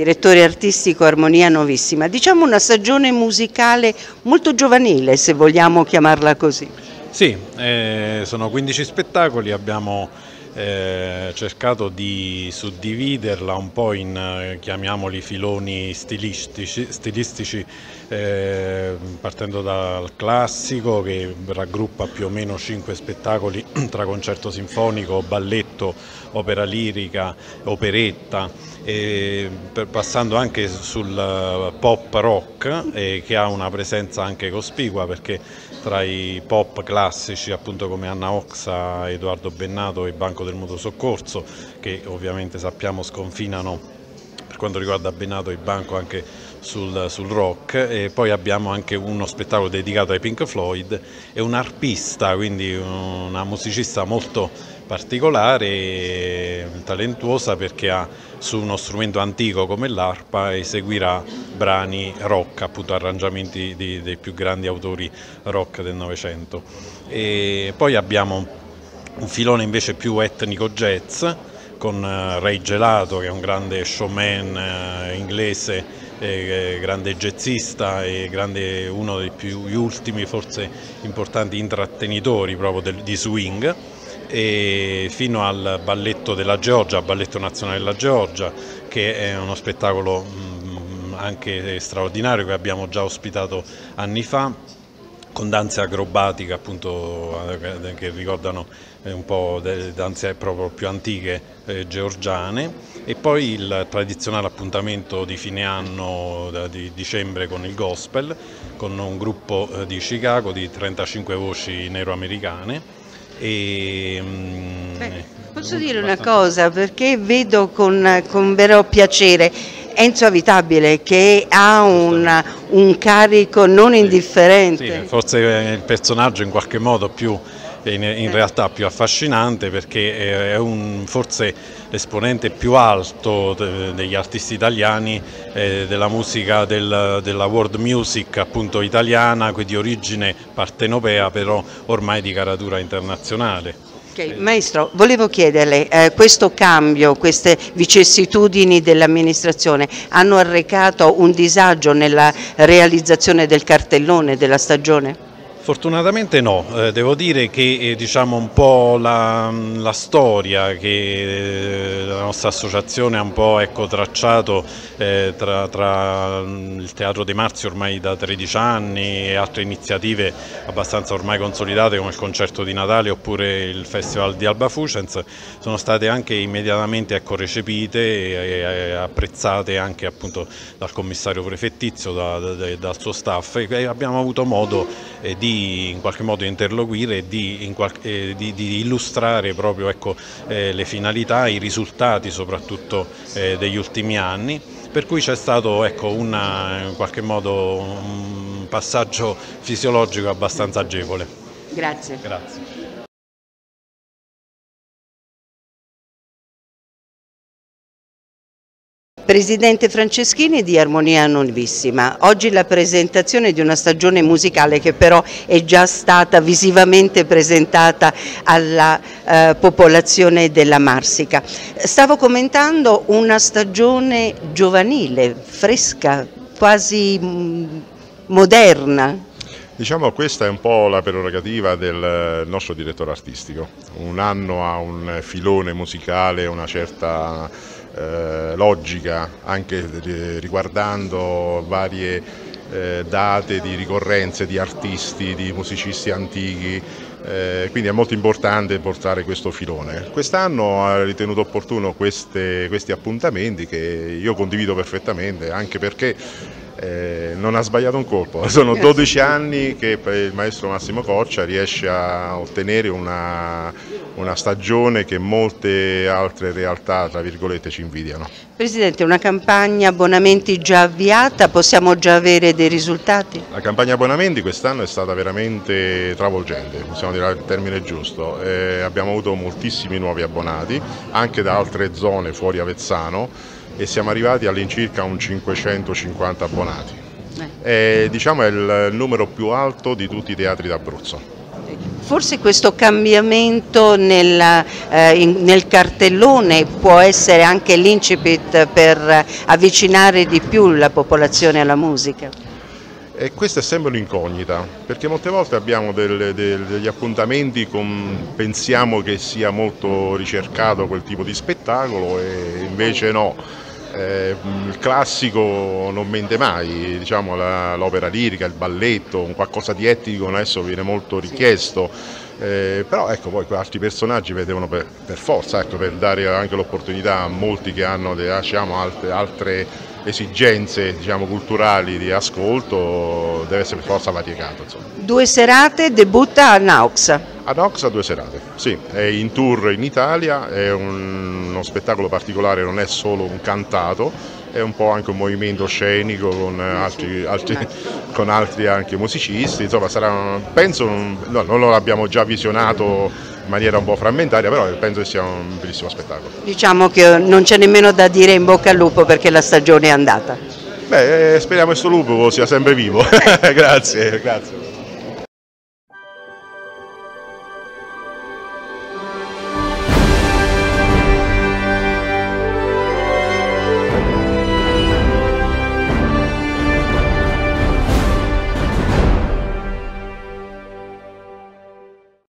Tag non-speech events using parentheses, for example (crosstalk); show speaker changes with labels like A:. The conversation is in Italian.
A: direttore artistico Armonia Novissima, diciamo una stagione musicale molto giovanile se vogliamo chiamarla così.
B: Sì, eh, sono 15 spettacoli, abbiamo eh, cercato di suddividerla un po' in, eh, chiamiamoli, filoni stilistici, stilistici eh, partendo dal classico che raggruppa più o meno 5 spettacoli (clears throat) tra concerto sinfonico, balletto, opera lirica, operetta, passando anche sul pop rock eh, che ha una presenza anche cospicua perché tra i pop classici appunto come Anna Oxa, Edoardo Bennato e Banco del Mutuo Soccorso che ovviamente sappiamo sconfinano per quanto riguarda Bennato e Banco anche sul, sul, rock e poi abbiamo anche uno spettacolo dedicato ai Pink Floyd e un arpista, quindi una musicista molto particolare e talentuosa perché ha su uno strumento antico come l'arpa eseguirà brani rock, appunto arrangiamenti di, dei più grandi autori rock del Novecento. Poi abbiamo un filone invece più etnico jazz con eh, Ray Gelato che è un grande showman eh, inglese, eh, grande jazzista e grande, uno dei più ultimi forse importanti intrattenitori proprio del, di swing. E fino al balletto della Georgia, balletto nazionale della Georgia, che è uno spettacolo mm, anche straordinario che abbiamo già ospitato anni fa con danze acrobatiche appunto eh, che ricordano eh, un po' delle danze proprio più antiche eh, georgiane. E poi il tradizionale appuntamento di fine anno di dicembre con il gospel con un gruppo eh, di Chicago di 35 voci nero-americane. E,
A: mm, Beh, posso dire una cosa? Perché vedo con, con vero piacere Enzo Avitabile che ha un, un carico non indifferente.
B: Sì, forse è il personaggio in qualche modo più in, in realtà più affascinante perché è un, forse l'esponente più alto degli artisti italiani eh, della musica del, della world music appunto italiana, di origine partenopea però ormai di caratura internazionale.
A: Okay. Maestro, volevo chiederle, eh, questo cambio, queste vicissitudini dell'amministrazione hanno arrecato un disagio nella realizzazione del cartellone della stagione?
B: Fortunatamente no, eh, devo dire che eh, diciamo un po' la, la storia che eh, la nostra associazione ha un po' ecco, tracciato tra, tra, mm, il Teatro dei Marzi ormai da 13 anni e altre iniziative abbastanza ormai consolidate come il concerto di Natale oppure il Festival di Alba Fucens sono state anche immediatamente ecco, recepite e, e, apprezzate anche appunto dal commissario prefettizio, da, da, dal suo staff. E abbiamo avuto modo eh, di in qualche modo interloquire e di, eh, di, di illustrare proprio ecco, eh, le finalità, i risultati soprattutto eh, degli ultimi anni, per cui c'è stato ecco, una, in qualche modo un passaggio fisiologico abbastanza agevole.
A: Grazie.
B: Grazie.
A: Presidente Franceschini di Armonia Novissima, oggi la presentazione di una stagione musicale che però è già stata visivamente presentata alla eh, popolazione della Marsica. Stavo commentando una stagione giovanile, fresca, quasi mm, moderna.
C: Diciamo questa è un po' la prerogativa del nostro direttore artistico, un anno ha un filone musicale, una certa eh, logica anche riguardando varie eh, date di ricorrenze di artisti, di musicisti antichi, eh, quindi è molto importante portare questo filone. Quest'anno ha ritenuto opportuno queste, questi appuntamenti che io condivido perfettamente anche perché eh, non ha sbagliato un colpo, (laughs) sono 12 anni che il maestro Massimo Coccia riesce a ottenere una, una stagione che molte altre realtà tra virgolette ci invidiano.
A: Presidente, una campagna abbonamenti già avviata, possiamo già avere dei risultati?
C: La campagna abbonamenti quest'anno è stata veramente travolgente, possiamo dire il termine giusto, eh, abbiamo avuto moltissimi nuovi abbonati anche da altre zone fuori Avezzano e siamo arrivati all'incirca un 550 abbonati. Eh. E, diciamo è il numero più alto di tutti i teatri d'Abruzzo.
A: Forse questo cambiamento nel, eh, in, nel cartellone può essere anche l'incipit per avvicinare di più la popolazione alla musica.
C: E questa è sempre un'incognita, perché molte volte abbiamo del, del, degli appuntamenti con, pensiamo che sia molto ricercato quel tipo di spettacolo e invece no. Eh, il classico non mente mai, diciamo, l'opera lirica, il balletto, qualcosa di etnico adesso viene molto richiesto, eh, però ecco poi altri personaggi vedevano per, per forza, ecco, per dare anche l'opportunità a molti che hanno diciamo, altre, altre esigenze diciamo, culturali di ascolto deve essere per forza variegato. Insomma.
A: Due serate, debutta a Naux.
C: A Naux due serate, sì, è in tour in Italia, è un, uno spettacolo particolare, non è solo un cantato, è un po' anche un movimento scenico con altri, altri, (laughs) con altri anche musicisti, insomma sarà, penso, no, non lo abbiamo già visionato in maniera un po' frammentaria, però penso che sia un bellissimo spettacolo.
A: Diciamo che non c'è nemmeno da dire in bocca al lupo perché la stagione è andata.
C: Beh, eh, speriamo che questo lupo sia sempre vivo, (laughs) grazie, grazie.